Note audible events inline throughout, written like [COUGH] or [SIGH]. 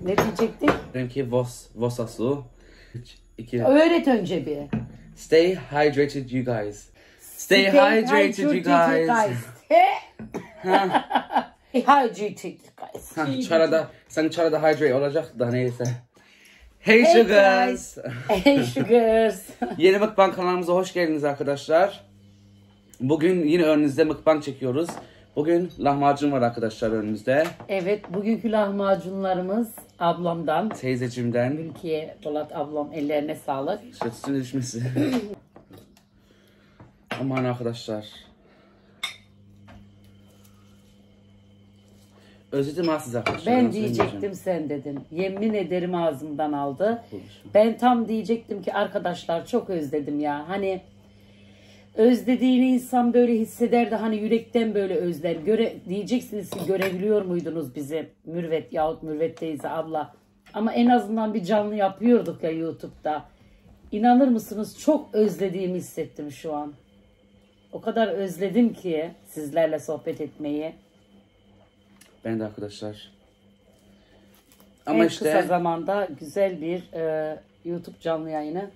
Ne diyecektik? Benimki Vos, Vosa su. İki. Öğret önce bir. Stay hydrated you guys. Stay, hydrated, you guys. Stay hydrated guys. Ha, çarada, sen çarada hydrate olacak da neyse. Hey, Hey sugars. Hey sugars. [LAUGHS] Yeni mukbang kanalımıza hoş geldiniz arkadaşlar. Bugün yine önünüzde mukbang çekiyoruz. Bugün lahmacun var arkadaşlar önümüzde. evet bugünkü lahmacunlarımız ablamdan. Teyzecimden. Ülkeye Polat ablam ellerine sağlık. Üstüne düşmesi. [LAUGHS] Aman arkadaşlar. Özledim ha siz arkadaşlar. Ben diyecektim sen dedin. Yemin ederim ağzımdan aldı. Ben tam diyecektim ki arkadaşlar çok özledim ya. Hani özlediğini insan böyle hisseder de hani yürekten böyle özler. Göre diyeceksiniz ki görebiliyor muydunuz bizi Mürvet yahut Mürvet teyze abla. Ama en azından bir canlı yapıyorduk ya YouTube'da. İnanır mısınız çok özlediğimi hissettim şu an. O kadar özledim ki sizlerle sohbet etmeyi. Ben de arkadaşlar. Ama en işte kısa zamanda güzel bir e, YouTube canlı yayını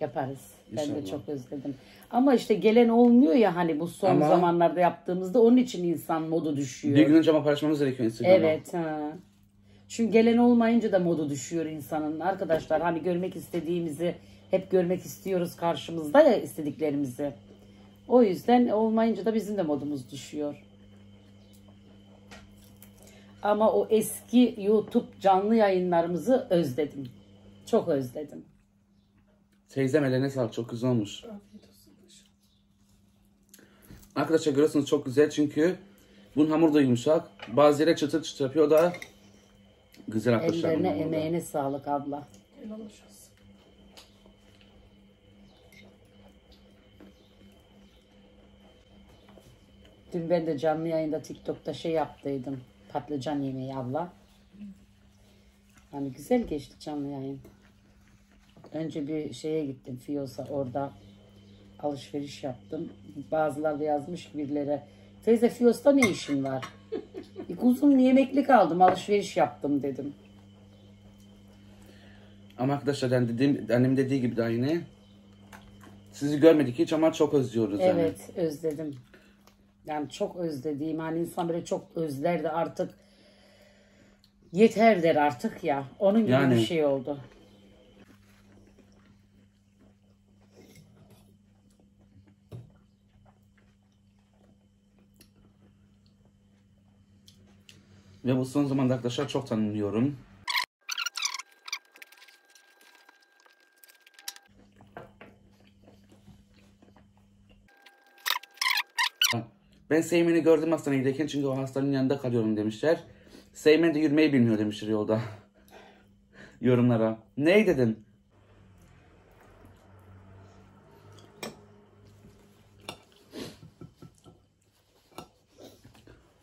yaparız. Ben de İnşallah. çok özledim. Ama işte gelen olmuyor ya hani bu son Ama- zamanlarda yaptığımızda onun için insan modu düşüyor. bir gün önce ama paylaşmamız gerekiyor Instagram'da. Evet. Ha. Çünkü gelen olmayınca da modu düşüyor insanın. Arkadaşlar hani görmek istediğimizi hep görmek istiyoruz karşımızda ya istediklerimizi. O yüzden olmayınca da bizim de modumuz düşüyor. Ama o eski YouTube canlı yayınlarımızı özledim. Çok özledim. Teyzem ellerine sağlık çok güzel olmuş. Arkadaşlar görüyorsunuz çok güzel çünkü bunun hamuru da yumuşak. Bazı yere çıtır çıtır yapıyor o da güzel arkadaşlar. Ellerine, emeğine sağlık abla. Dün ben de canlı yayında TikTok'ta şey yaptıydım. Patlıcan yemeği abla. Hani güzel geçti canlı yayın. Önce bir şeye gittim Fiyos'a orada alışveriş yaptım. Bazıları da yazmış birilere teyze Fiyos'ta ne işin var? [LAUGHS] E, Kuzum yemeklik aldım alışveriş yaptım dedim. Ama arkadaşlar yani dediğim, annem dediği gibi daha yine sizi görmedik hiç ama çok özlüyoruz yani. Evet özledim. Yani çok özlediğim hani insan böyle çok özler de artık yeter der artık ya. Onun gibi Yani. bir şey oldu. Ve bu son zamanda arkadaşlar çok tanınıyorum. Ben Seymen'i gördüm hastaneye giderken çünkü o hastanın yanında kalıyorum demişler. Seymen de yürümeyi bilmiyor demişler yolda. [LAUGHS] Yorumlara. Ney dedim.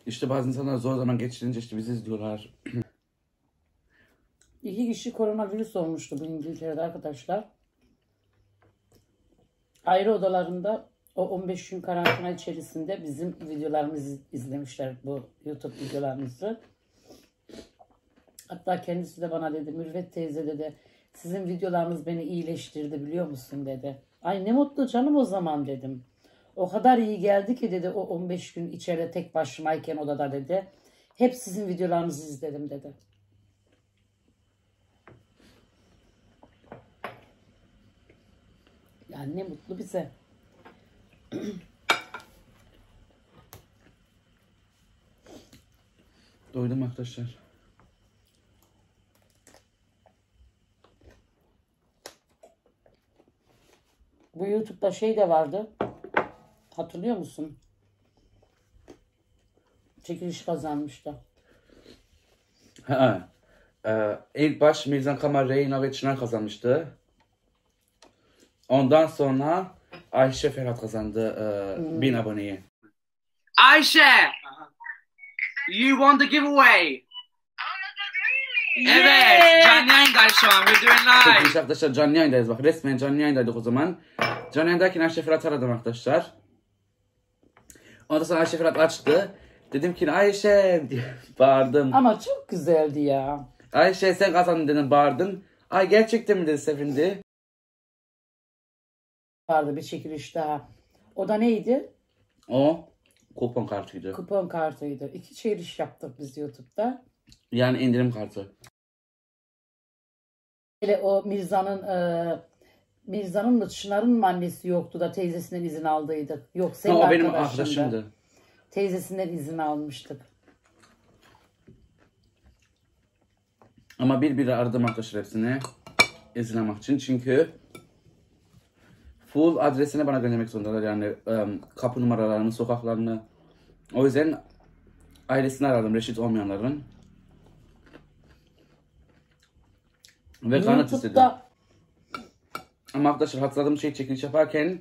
İşte bazı insanlar zor zaman geçirince işte bizi izliyorlar. [CLEARS THROAT] İki kişi koronavirüs olmuştu bu İngiltere'de arkadaşlar. Ayrı odalarında o 15 gün karantina içerisinde bizim videolarımızı izlemişler bu YouTube videolarımızı. Hatta kendisi de bana dedi Mürvet teyze dedi sizin videolarınız beni iyileştirdi biliyor musun dedi. Ay ne mutlu canım o zaman dedim. O kadar iyi geldi ki dedi o 15 gün içeride tek başımayken odada dedi. Hep sizin videolarınızı izledim dedi. Yani ne mutlu bize. [CLEARS THROAT] Doydum arkadaşlar. Bu YouTube'da şey de vardı. Hatırlıyor musun? Çekiliş kazanmıştı. Ha. Ee, ilk baş Mirzan Kamal Reyna ve Çınar kazanmıştı. Ondan sonra Ayşe Ferhat kazandı e, bin aboneyi. Ayşe! You won the giveaway! Evet! Canlı yayındayız şu an. We're doing live. Çok iyi arkadaşlar canlı yayındayız bak. Resmen canlı yayındaydık o zaman. Canlı yayındayken Ayşe Ferhat aradım arkadaşlar. Ondan sonra Ayşe Ferhat açtı. Dedim ki Ayşe diye [LAUGHS] bağırdım. Ama çok güzeldi ya. Ayşe sen kazandın dedim bağırdın. Ay gerçekten mi dedi sevindi. Vardı bir çekiliş daha. O da neydi? O kupon kartıydı. Kupon kartıydı. İki çekiliş yaptık biz YouTube'da. Yani indirim kartı. Hele o Mirza'nın e, Mirza'nın da Çınar'ın mı annesi yoktu da teyzesinden izin aldıydık. Yok senin Ha, o benim arkadaşımdı. Teyzesinden izin almıştık. Ama bir bir aradım arkadaşlar hepsini izlemek için. Çünkü full adresini bana göndermek zorundalar. Yani em, kapı numaralarını, sokaklarını. O yüzden ailesini aradım reşit olmayanların. Ve kanıt istedim. Ama arkadaşlar hatırladığım şey çekiliş yaparken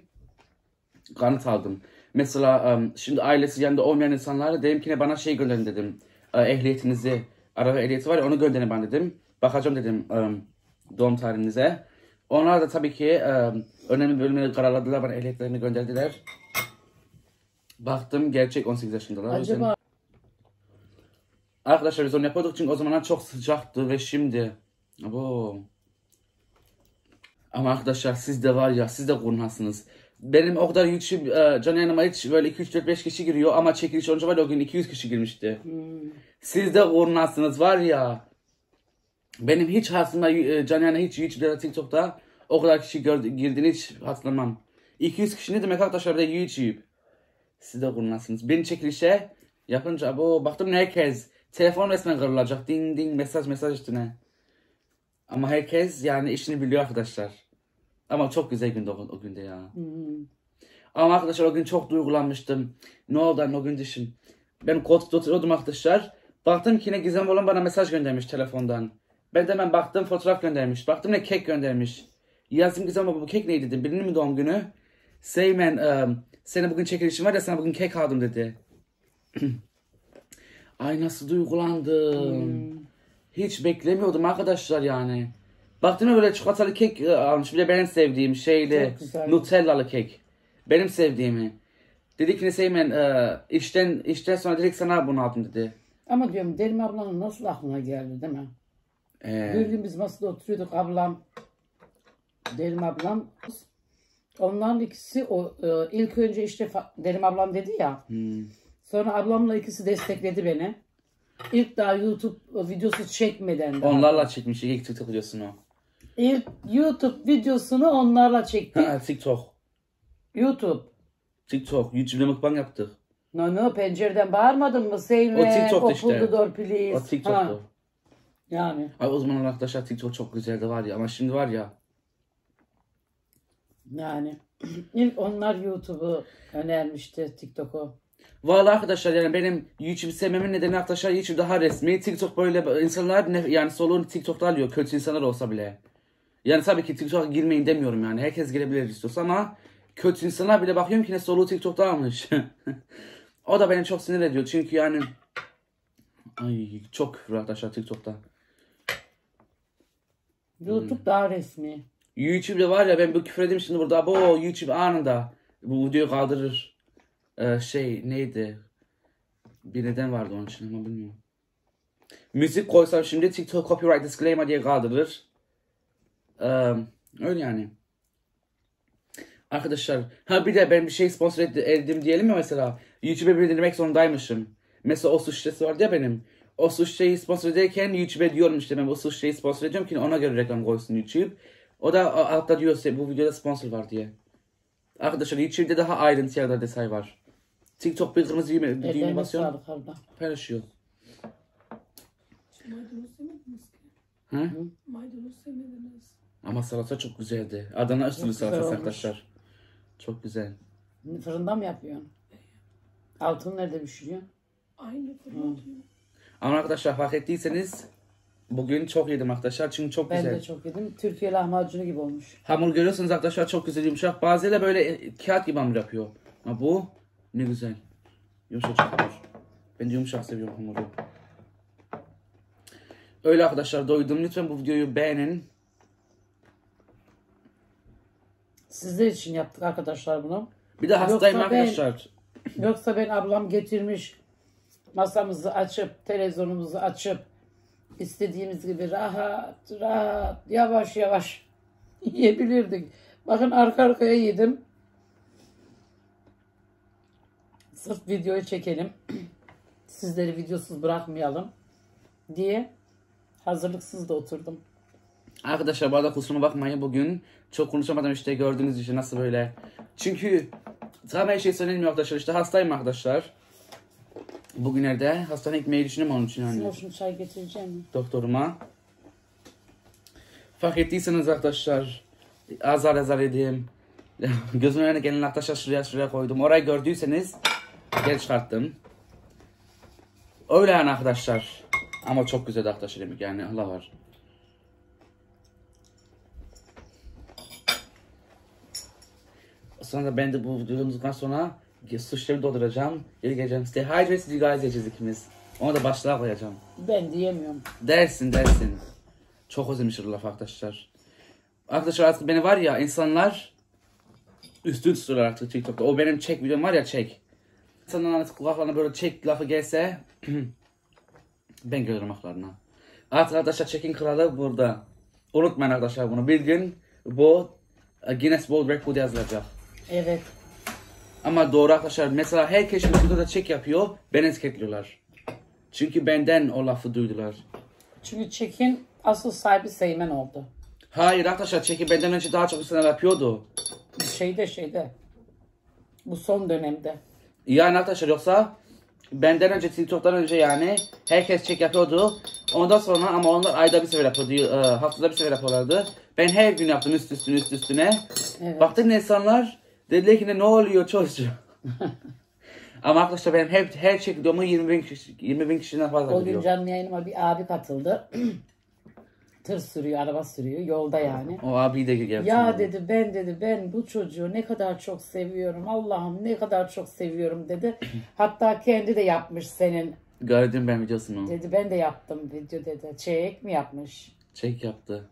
kanıt aldım. Mesela em, şimdi ailesi yanında olmayan insanlara dedim ki ne bana şey gönderin dedim. Ehliyetinizi, araba ehliyeti var ya onu gönderin bana dedim. Bakacağım dedim em, doğum tarihinize. Onlar da tabii ki em, önemli bölümleri kararladılar bana ehliyetlerini gönderdiler. Baktım gerçek 18 yaşındalar. Acaba Arkadaşlar biz onu yapıyorduk çünkü o zamanlar çok sıcaktı ve şimdi. Abo. Ama arkadaşlar siz de var ya siz de kurnazsınız. Benim o kadar YouTube e, canlı yayınıma hiç böyle 2 3 4 5 kişi giriyor ama çekiliş olunca var ya o gün 200 kişi girmişti. Siz de kurnazsınız var ya. Benim hiç hatırımda e, canlı yayına hiç YouTube'da TikTok'ta o kadar kişi gördü, girdiğini hiç hatırlamam. 200 kişi ne demek arkadaşlar bir de YouTube. Siz de kurnazsınız. Beni çekilişe yapınca abo baktım herkes telefon resmen kırılacak. Ding ding mesaj mesaj üstüne. Ama herkes yani işini biliyor arkadaşlar. Ama çok güzel gündü o, o günde ya. Ama arkadaşlar o gün çok duygulanmıştım. Ne oldu anne o gün düşün. Ben koltukta oturuyordum arkadaşlar. Baktım ki ne Gizem olan bana mesaj göndermiş telefondan. Ben de hemen baktım fotoğraf göndermiş. Baktım ne kek göndermiş. Yazdım Gizem baba bu kek neydi dedim. Birinin mi doğum günü? Seymen um, senin bugün çekilişin var ya sana bugün kek aldım dedi. [CLEARS THROAT] Ay nasıl duygulandım. Hiç beklemiyordum arkadaşlar yani. Baktım böyle çikolatalı kek e, almış. Bir de benim sevdiğim şeyli Çok güzel. Nutellalı kek. Benim sevdiğimi. Dedi ki Seymen e, işten işten sonra direkt sana bunu aldım dedi. ama diyorum Derim ablanın nasıl aklına geldi değil mi? Ee, Bir gün biz masada oturuyorduk ablam, Derim ablam. Onların ikisi o e, ilk önce işte fa- Derim ablam dedi ya. hmm. Sonra ablamla ikisi destekledi beni. İlk daha YouTube videosu çekmeden daha. Onlarla çekmiş ilk TikTok videosunu. İlk YouTube videosunu onlarla çektik. Ha, TikTok. YouTube. TikTok. YouTube'da mukbang yaptık. No no pencereden bağırmadın mı? Sayın O TikTok'ta işte. door please. O TikTok'tu. Ha, yani Ay o zaman arkadaşlar TikTok çok güzeldi var ya ama şimdi var ya yani. [CLEARS THROAT] İlk onlar YouTube'u önermişti TikTok'u. Vallahi arkadaşlar yani benim YouTube sevmemin nedeni arkadaşlar YouTube daha resmi. TikTok böyle insanlar ne, yani soluğunu TikTok'ta alıyor kötü insanlar olsa bile. Yani tabii ki TikTok'a girmeyin demiyorum yani. Herkes girebilir istiyorsa ama kötü insanlar bile bakıyorum ki ne soluğu TikTok'ta almış. [LAUGHS] o da beni çok sinir ediyor çünkü yani ay çok küfür arkadaşlar TikTok'ta. YouTube daha resmi. YouTube'da var ya ben bu küfür edeyim şimdi burada. Bu YouTube anında bu videoyu kaldırır. Ee, şey neydi? Bir neden vardı onun için ama bilmiyorum. Müzik koysam şimdi TikTok copyright disclaimer diye kaldırır. Ee, öyle yani. Arkadaşlar ha bir de ben bir şey sponsor ed- eddim diyelim ya mesela. YouTube'e bildirmek zorundaymışım. Mesela o su şişesi vardı ya benim. O su şişeyi sponsor ederken YouTube'e diyorum işte ben bu su şişeyi sponsor ediyorum ki ona göre reklam koysun YouTube. O da altta diyor bu videoda sponsor var diye. Arkadaşlar YouTube'de daha ayrıntıya da detay var. TikTok bir kırmızı düğme, abla. Paylaşıyor. Maydanoz yemediniz ki. Hı? Maydanoz yemediniz. Ama salata çok güzeldi. Adana usulü güzel salatası olmuş. arkadaşlar. Çok güzel. Fırında mı yapıyorsun? Altını nerede pişiriyor? Aynı fırlatıyor. Ama arkadaşlar fark ettiyseniz bugün çok yedim arkadaşlar çünkü çok Ben güzel. de çok yedim. Türkiye lahmacunu gibi olmuş. Hamur görüyorsunuz arkadaşlar çok güzel yumuşak. Bazıları böyle e, kağıt gibi hamur yapıyor. Ama bu ne güzel. Yumuşacık hamur. Ben de yumuşak seviyorum hamuru. Öyle arkadaşlar doydum. Lütfen bu videoyu beğenin. Sizler için yaptık arkadaşlar bunu. Bir de hastayım Yoksa ben- arkadaşlar. [LAUGHS] Yoksa ben ablam getirmiş masamızı açıp televizyonumuzu açıp istediğimiz gibi rahat rahat yavaş yavaş [LAUGHS] yiyebilirdik. Bakın arka arkaya yedim. Sırf videoyu çekelim. [CLEARS THROAT] Sizleri videosuz bırakmayalım diye hazırlıksız da oturdum. Arkadaşlar bu arada kusuruma bakmayın bugün çok konuşamadım işte gördüğünüz için nasıl böyle. Çünkü tam her şey söylemiyor arkadaşlar işte hastayım arkadaşlar. Bugünlerde hastaneye gitmeyi düşünüyorum onun için yani Smoşun çay getireceğim mi? doktoruma. Fark ettiyseniz arkadaşlar azar azar edeyim. [LAUGHS] Gözümün önüne gelen arkadaşlar şuraya şuraya koydum. Orayı gördüyseniz geri çıkarttım. Öyle yani arkadaşlar. Ama çok güzel arkadaşlar demek yani Allah var. Sonra ben de bu videomuzdan sonra suçlarımı dolduracağım. Geri geleceğim. Stay hydrated you guys diyeceğiz ikimiz. Ona da başlığa koyacağım. Ben diyemiyorum. Dersin dersin. Çok özlemişim laf arkadaşlar. Arkadaşlar artık beni var ya insanlar üstün tutuyorlar artık TikTok'ta. O benim çek videom var ya çek. İnsanlar artık kulaklarına böyle çek lafı gelse [CLEARS THROAT] ben görürüm haklarına. Artık arkadaşlar çekin kralı burada. Unutmayın arkadaşlar bunu. Bir gün bu e, Guinness World Record yazılacak. Evet. Ama doğru arkadaşlar mesela herkes YouTube'da çek yapıyor. Beni etiketliyorlar. Çünkü benden o lafı duydular. Çünkü çekin asıl sahibi Seymen oldu. Hayır arkadaşlar çeki benden önce daha çok insanlar yapıyordu. Şeyde şeyde. Bu son dönemde. Yani arkadaşlar yoksa benden önce TikTok'tan önce yani herkes çek yapıyordu. Ondan sonra ama onlar ayda bir sefer yapıyordu. e, haftada bir sefer yapıyorlardı. Ben her gün yaptım üst üstüne üst üstüne. Evet. Baktım insanlar dediler ki ne oluyor çocuğum. [LAUGHS] ama arkadaşlar benim hep her çek videomu 20 bin, kişi, 20 bin kişiden fazla O gün biliyor. canlı yayınıma bir abi katıldı. [CLEARS THROAT] Tır sürüyor, araba sürüyor. Yolda yani. O abi de geldi. Ya dedi ben dedi ben bu çocuğu ne kadar çok seviyorum. Allah'ım ne kadar çok seviyorum dedi. [CLEARS THROAT] Hatta kendi de yapmış senin. Gördüm ben videosunu. Dedi ben de yaptım video dedi. Çek mi yapmış? Çek yaptı.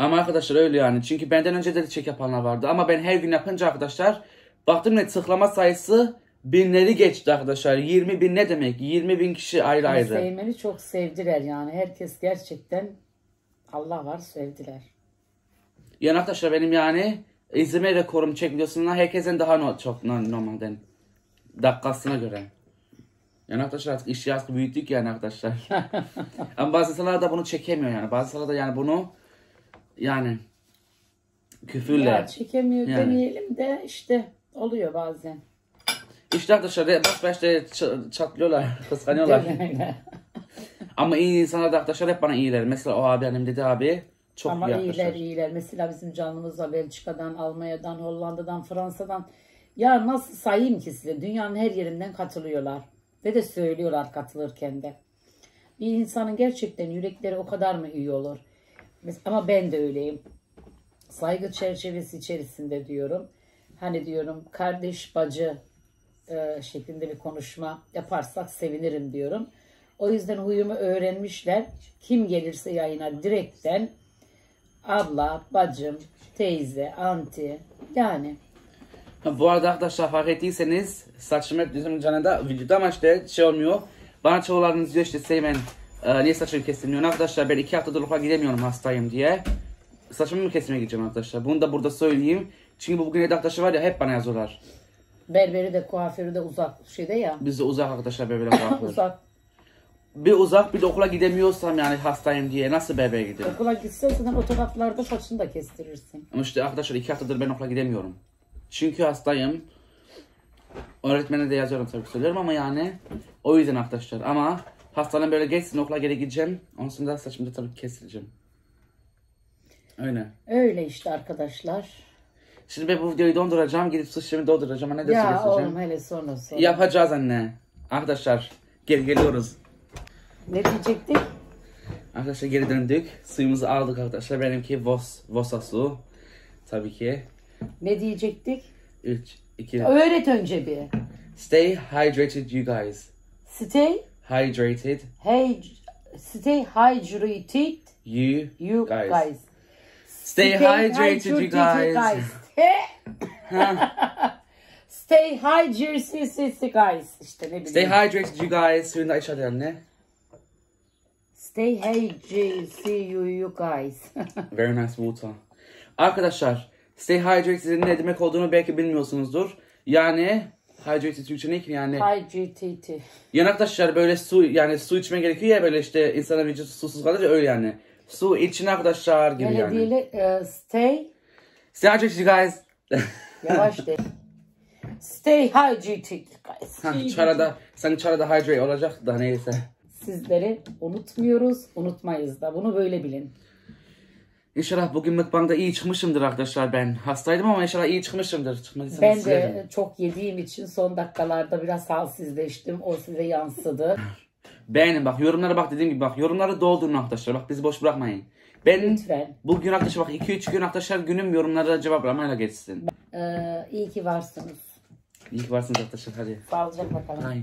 Ama arkadaşlar öyle yani. Çünkü benden önce de çek yapanlar vardı. Ama ben her gün yapınca arkadaşlar baktım ne tıklama sayısı binleri geçti arkadaşlar. 20 bin ne demek? 20 bin kişi ayrı ayrı. Seymen'i çok sevdiler yani. Herkes gerçekten Allah var sevdiler. Yani arkadaşlar benim yani izleme rekorum çek videosundan herkesten daha no- çok no- normalden. Dakikasına göre. Yani arkadaşlar artık işi artık büyüttük yani arkadaşlar. [LAUGHS] Ama bazı insanlar da bunu çekemiyor yani. Bazı insanlar da yani bunu yani küfürle. Ya çekemiyor Yani. demeyelim de işte oluyor bazen. İşte arkadaşlar baş başta çatlıyorlar, [LAUGHS] kıskanıyorlar. Ama iyi insanlar da arkadaşlar hep bana iyiler. Mesela o abi annem dedi abi çok Ama iyi arkadaşlar. iyiler iyiler. Mesela bizim canımızla Belçika'dan, Almanya'dan, Hollanda'dan, Fransa'dan. Ya nasıl sayayım ki size? Dünyanın her yerinden katılıyorlar. Ve de söylüyorlar katılırken de. Bir insanın gerçekten yürekleri o kadar mı iyi olur? Ama ben de öyleyim. Saygı çerçevesi içerisinde diyorum. Hani diyorum kardeş bacı e, şeklinde bir konuşma yaparsak sevinirim diyorum. O yüzden huyumu öğrenmişler. Kim gelirse yayına direkten abla, bacım, teyze, anti yani Bu arada arkadaşlar fark ettiyseniz saçım hep bizim canında vücuda ama işte şey olmuyor. Bana çoğularınız diyor işte Seymen e, niye saçını kestirmiyorsun arkadaşlar ben iki haftadır okula gidemiyorum hastayım diye. Saçımı mı kesmeye gideceğim arkadaşlar. Bunu da burada söyleyeyim. Çünkü bu bugün arkadaşlar var ya hep bana yazıyorlar. berberi de kuaförü de uzak şeyde ya. Bizde uzak arkadaşlar bebeğe [COUGHS] kuaför. uzak. bir uzak bir de okula gidemiyorsam yani hastayım diye nasıl bebeğe giderim? Okula gitsen zaten o taraflarda saçını da kestirirsin. Ama işte arkadaşlar iki haftadır ben okula gidemiyorum. Çünkü hastayım. Öğretmene de yazıyorum tabii söylüyorum ama yani o yüzden arkadaşlar. Ama hastanın böyle geçsin okula geri gideceğim. Ondan sonra saçımı da tabii kestireceğim. Öyle. Öyle işte arkadaşlar. Şimdi ben bu videoyu donduracağım. Gidip suçlarımı dolduracağım. Ne de Ya oğlum hele sonra sonra. Yapacağız anne. Arkadaşlar geri geliyoruz. Ne diyecektik? Arkadaşlar geri döndük. Suyumuzu aldık arkadaşlar. Benimki Vos, Vosa su. Tabii ki. Ne diyecektik? 3, 2, Öğret önce bir. Stay hydrated you guys. Stay, Hydrated hey, stay hydrated you, you guys. guys. Stay, hydrated you guys. Stay hydrated guys. İşte ne bileyim. Stay hydrated you guys. Suyunu da iç hadi anne. Stay hydrated. See you, you guys. [LAUGHS] Very nice water. Arkadaşlar, stay hydrated ne demek olduğunu belki bilmiyorsunuzdur. Yani hydrated Türkçe ne ki yani? hydrated. Yanaktaşlar böyle su yani su içme gerekiyor ya böyle işte insanın vücudu susuz kalır ya öyle yani. Su için arkadaşlar gibi Öyle yani. değil. e, stay. Stay hydrated guys. [LAUGHS] Yavaş de. Stay hydrated guys. Ha, çarada, sen çarada hydrate olacak da neyse. Sizleri unutmuyoruz, unutmayız da. Bunu böyle bilin. İnşallah bugün mukbangda iyi çıkmışımdır arkadaşlar ben. Hastaydım ama inşallah iyi çıkmışımdır. Çıkmadıysanız Ben de çok yediğim için son dakikalarda biraz halsizleştim. O size yansıdı. [LAUGHS] Beğenin bak yorumlara bak dediğim gibi bak yorumları doldurun arkadaşlar bak bizi boş bırakmayın. Ben Lütfen. bugün arkadaşlar bak 2-3 gün arkadaşlar günüm yorumlara cevap aramayla geçsin. Ee, iyi ki varsınız. İyi ki varsınız arkadaşlar hadi. Sağlıcakla kalın. Bye.